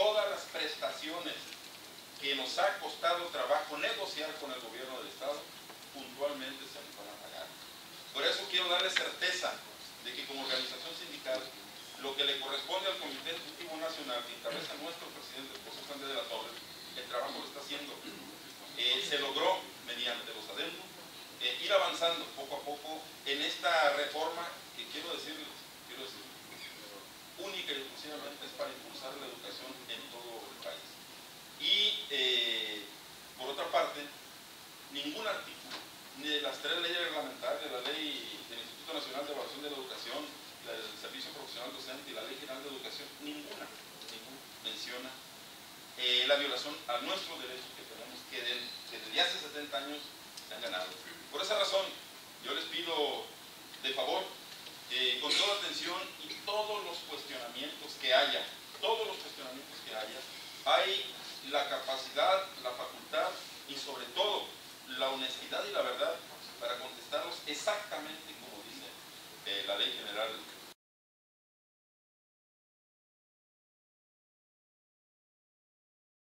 todas las prestaciones que nos ha costado trabajo negociar con el gobierno del Estado, puntualmente se nos van a pagar. Por eso quiero darle certeza de que como organización sindical, lo que le corresponde al Comité Ejecutivo Nacional, que encabeza nuestro presidente José Fernández de la Torre, el trabajo lo está haciendo. Eh, se logró, mediante los adendos, eh, ir avanzando poco a poco en esta reforma que quiero decirles, quiero decir, única y exclusivamente es para impulsar la educación en todo el país. Y eh, por otra parte, ningún artículo, ni de las tres leyes reglamentarias, la ley del Instituto Nacional de Evaluación de la Educación, la del Servicio Profesional Docente y la Ley General de Educación, ninguna, ninguna menciona eh, la violación a nuestros derechos que tenemos, que, desde hace 70 años se han ganado. Por esa razón, yo les pido de favor, eh, con toda atención y todos los cuestionamientos que haya, todos los cuestionamientos que haya, hay la capacidad, la facultad y sobre todo honestidad y la verdad para contestarlos exactamente como dice eh, la Ley General